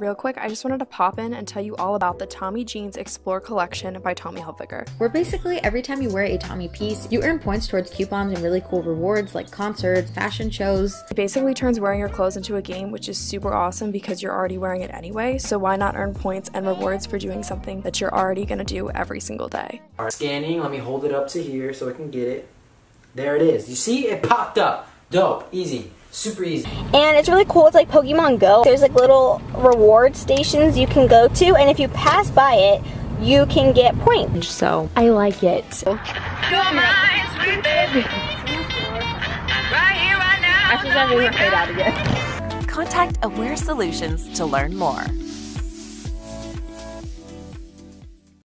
Real quick, I just wanted to pop in and tell you all about the Tommy Jeans XPLORE collection by Tommy Hilfiger. Where basically every time you wear a Tommy piece, you earn points towards coupons and really cool rewards like concerts, fashion shows. It basically turns wearing your clothes into a game, which is super awesome because you're already wearing it anyway, so why not earn points and rewards for doing something that you're already gonna do every single day? Alright, scanning, let me hold it up to here so I can get it. There it is. You see? It popped up. Dope. Easy. Super easy. And it's really cool. It's like Pokemon Go. There's like little reward stations you can go to, and if you pass by it, you can get points. So I like it. Contact Awear Solutions to learn more.